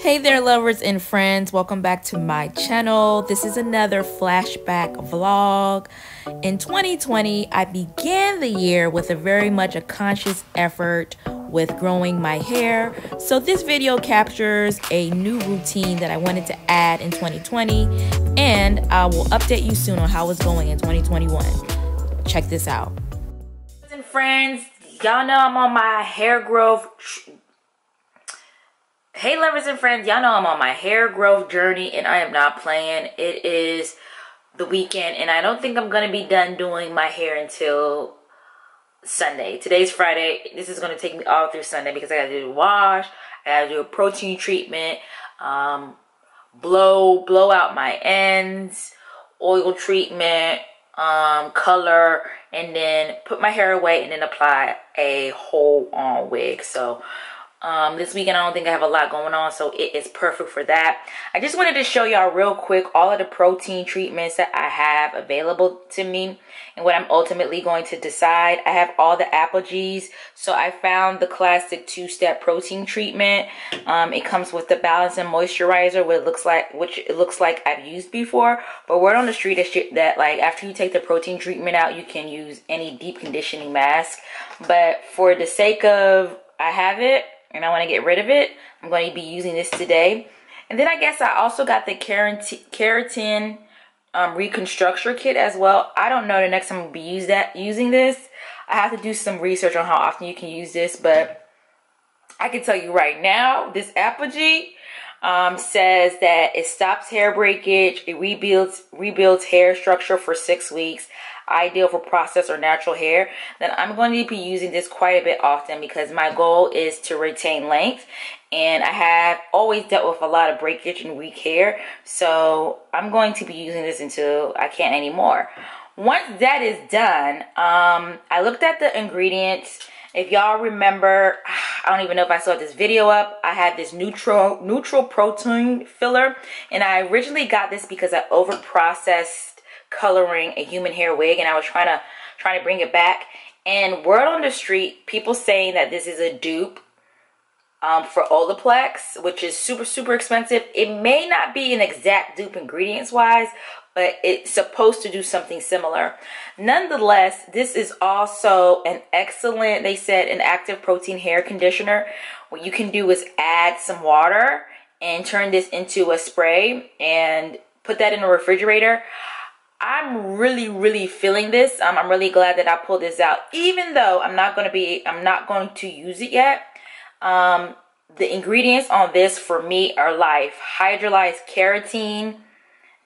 Hey there, lovers and friends. Welcome back to my channel. This is another flashback vlog. In 2020, I began the year with a very much a conscious effort with growing my hair. So this video captures a new routine that I wanted to add in 2020 and I will update you soon on how it's going in 2021. Check this out. Friends, y'all know I'm on my hair growth Hey lovers and friends, y'all know I'm on my hair growth journey and I am not playing. It is the weekend and I don't think I'm going to be done doing my hair until Sunday. Today's Friday. This is going to take me all through Sunday because I got to do a wash. I got to do a protein treatment. Um, blow, blow out my ends. Oil treatment. Um, color. And then put my hair away and then apply a whole on wig. So um, this weekend, I don't think I have a lot going on, so it is perfect for that. I just wanted to show y'all real quick all of the protein treatments that I have available to me and what I'm ultimately going to decide. I have all the ApHogee, so I found the classic two-step protein treatment. Um, it comes with the balance and moisturizer, which looks like which it looks like I've used before. But word on the street is that like after you take the protein treatment out, you can use any deep conditioning mask. But for the sake of I have it and I want to get rid of it. I'm going to be using this today. And then I guess I also got the keratin, um, reconstructor kit as well. I don't know the next time to be use that, using this. I have to do some research on how often you can use this, but I can tell you right now, this ApHogee um, says that it stops hair breakage, it rebuilds rebuilds hair structure for six weeks, ideal for processed or natural hair, then I'm going to be using this quite a bit often because my goal is to retain length and I have always dealt with a lot of breakage and weak hair. So I'm going to be using this until I can't anymore. Once that is done, um, I looked at the ingredients. If y'all remember, I don't even know if I saw this video up. I had this neutral neutral protein filler and I originally got this because I over processed coloring a human hair wig and I was trying to trying to bring it back. And word on the street, people saying that this is a dupe um, for Olaplex, which is super, super expensive. It may not be an exact dupe ingredients wise, but it's supposed to do something similar. Nonetheless, this is also an excellent, they said, an active protein hair conditioner. What you can do is add some water and turn this into a spray and put that in a refrigerator. I'm really, really feeling this. Um, I'm really glad that I pulled this out, even though I'm not going to be, I'm not going to use it yet. Um, the ingredients on this for me are life. Hydrolyzed keratin,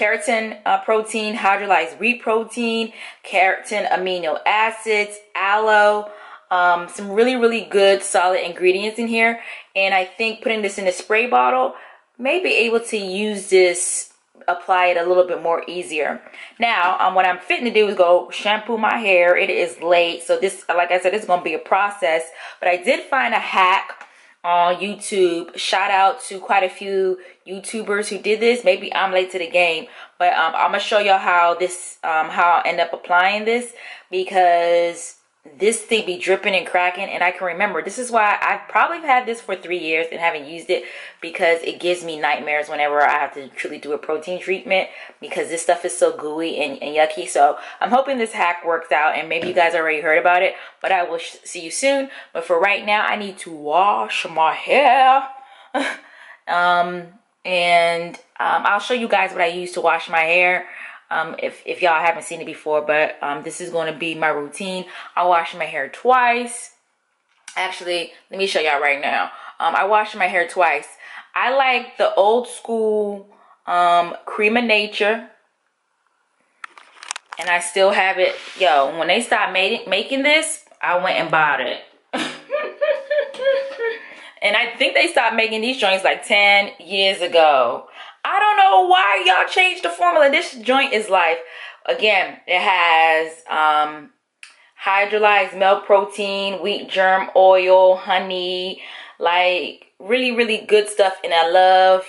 keratin uh, protein, hydrolyzed wheat protein, keratin amino acids, aloe, um, some really, really good solid ingredients in here. And I think putting this in a spray bottle may be able to use this apply it a little bit more easier. Now, um, what I'm fitting to do is go shampoo my hair. It is late, so this, like I said, it's going to be a process. But I did find a hack on YouTube. Shout out to quite a few YouTubers who did this. Maybe I'm late to the game, but um, I'm gonna show y'all how this, um, how I end up applying this because this thing be dripping and cracking and I can remember. This is why I've probably had this for three years and haven't used it because it gives me nightmares whenever I have to truly do a protein treatment because this stuff is so gooey and, and yucky. So I'm hoping this hack works out and maybe you guys already heard about it but I will see you soon. But for right now I need to wash my hair. Um and um, I'll show you guys what I use to wash my hair um, if, if y'all haven't seen it before, but um, this is going to be my routine. I wash my hair twice. Actually, let me show y'all right now. Um, I wash my hair twice. I like the old school um, Creme of Nature. And I still have it. Yo, when they stopped made, making this, I went and bought it. and I think they stopped making these joints like 10 years ago. Know why y'all changed the formula. This joint is life. Again, it has um, hydrolyzed milk protein, wheat germ oil, honey, like really, really good stuff. And I love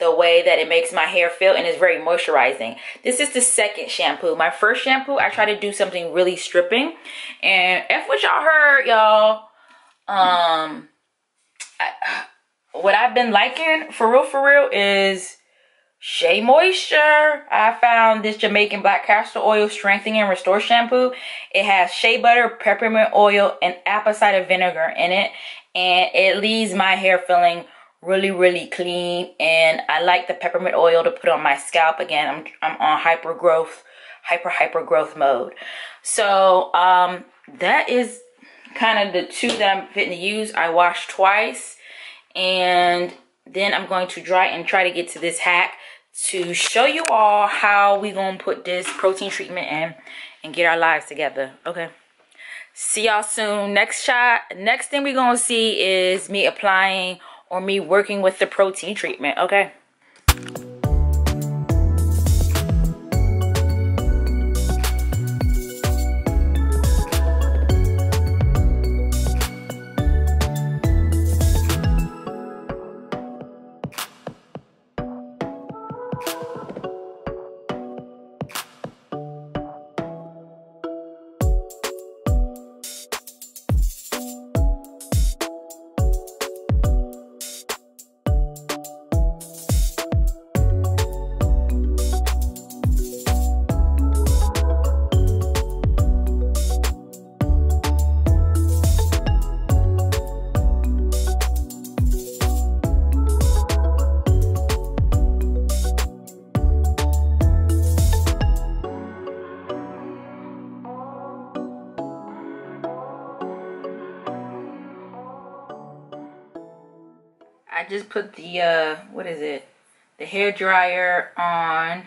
the way that it makes my hair feel and it's very moisturizing. This is the second shampoo. My first shampoo, I tried to do something really stripping. And if what y'all heard, y'all, um, I, what I've been liking for real, for real is Shea Moisture. I found this Jamaican Black Castor Oil Strengthening and Restore Shampoo. It has shea butter, peppermint oil, and apple cider vinegar in it. And it leaves my hair feeling really, really clean. And I like the peppermint oil to put on my scalp. Again, I'm, I'm on hyper growth, hyper, hyper growth mode. So, um, that is kind of the two that I'm fitting to use. I wash twice. And then I'm going to dry and try to get to this hack to show you all how we gonna put this protein treatment in and get our lives together okay? See y'all soon. Next shot next thing we gonna see is me applying or me working with the protein treatment okay I just put the, uh, what is it? The hair dryer on.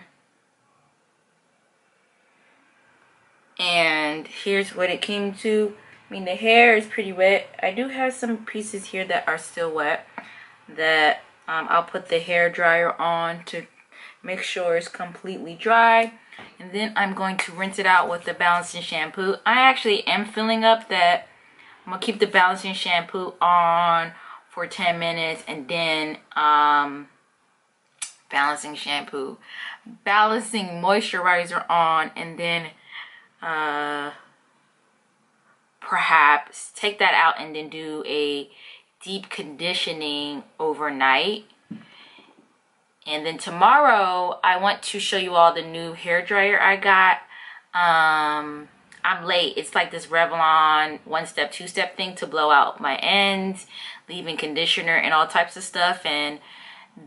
And here's what it came to. I mean, the hair is pretty wet. I do have some pieces here that are still wet that um, I'll put the hair dryer on to make sure it's completely dry. And then I'm going to rinse it out with the balancing shampoo. I actually am filling up that. I'm going to keep the balancing shampoo on for 10 minutes and then um, balancing shampoo, balancing moisturizer on and then uh, perhaps take that out and then do a deep conditioning overnight. And then tomorrow, I want to show you all the new hair dryer I got. Um, I'm late. It's like this Revlon one step, two step thing to blow out my ends, leave-in conditioner and all types of stuff. And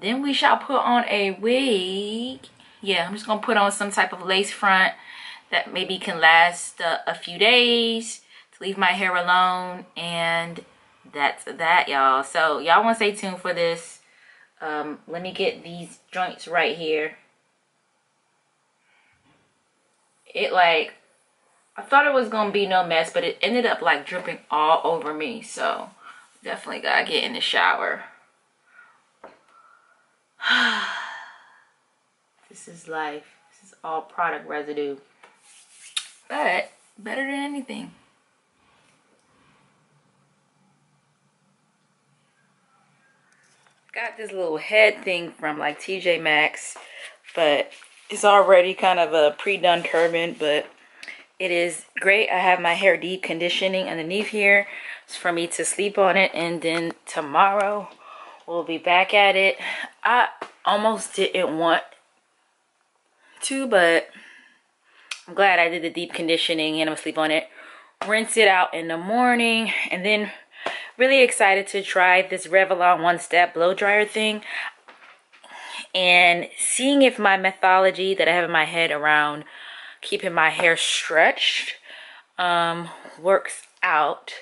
then we shall put on a wig. Yeah, I'm just to put on some type of lace front that maybe can last uh, a few days to leave my hair alone. And that's that, y'all. So y'all want to stay tuned for this. Um, let me get these joints right here. It like I thought it was gonna be no mess, but it ended up like dripping all over me. So definitely gotta get in the shower. this is life. This is all product residue. But better than anything. Got this little head thing from like TJ Maxx, but it's already kind of a pre-done turban, but it is great. I have my hair deep conditioning underneath here. For me to sleep on it. And then tomorrow we'll be back at it. I almost didn't want to, but I'm glad I did the deep conditioning and I'm sleep on it. Rinse it out in the morning. And then really excited to try this Revlon One Step Blow Dryer thing. And seeing if my methodology that I have in my head around keeping my hair stretched um, works out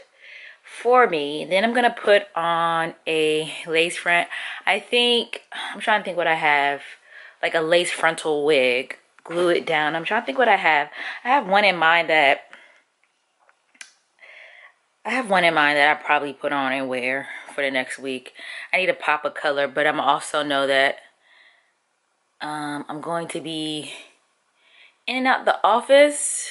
for me. Then I'm going to put on a lace front. I think, I'm trying to think what I have. Like a lace frontal wig. Glue it down. I'm trying to think what I have. I have one in mind that I have one in mind that I probably put on and wear for the next week. I need to pop a color, but I'm also know that um, I'm going to be in and out the office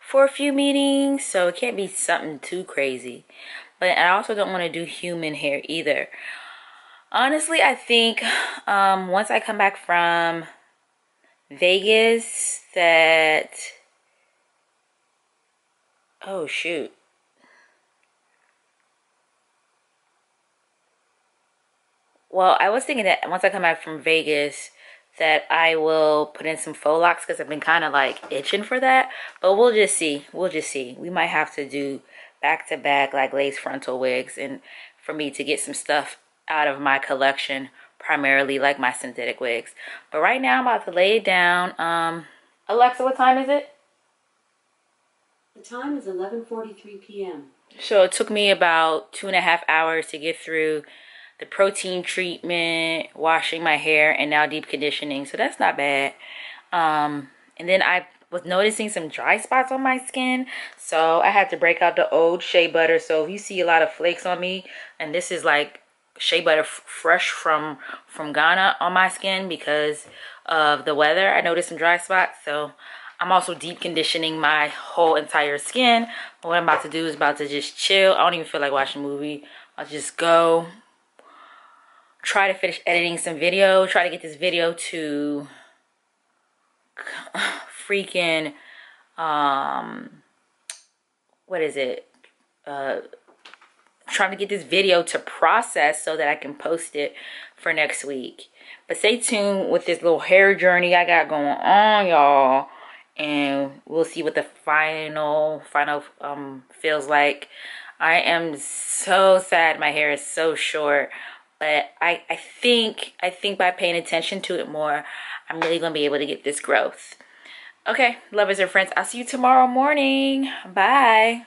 for a few meetings, so it can't be something too crazy. But I also don't want to do human hair either. Honestly, I think um, once I come back from Vegas that... Oh, shoot. well, I was thinking that once I come back from Vegas, that I will put in some faux locks because I've been kind of like itching for that. But we'll just see. We'll just see. We might have to do back to back like lace frontal wigs and for me to get some stuff out of my collection, primarily like my synthetic wigs. But right now I'm about to lay it down. Um, Alexa, what time is it? The time is 11:43 p.m. So it took me about two and a half hours to get through the protein treatment, washing my hair, and now deep conditioning. So that's not bad. Um, and then I was noticing some dry spots on my skin. So I had to break out the old shea butter. So if you see a lot of flakes on me, and this is like shea butter fresh from from Ghana on my skin because of the weather, I noticed some dry spots. So I'm also deep conditioning my whole entire skin. What I'm about to do is about to just chill. I don't even feel like watching a movie. I'll just go try to finish editing some video. Try to get this video to freaking, um, what is it? Uh, trying to get this video to process so that I can post it for next week. But stay tuned with this little hair journey I got going on, y'all and we'll see what the final final um feels like i am so sad my hair is so short but i i think i think by paying attention to it more i'm really gonna be able to get this growth. Okay lovers and friends i'll see you tomorrow morning. Bye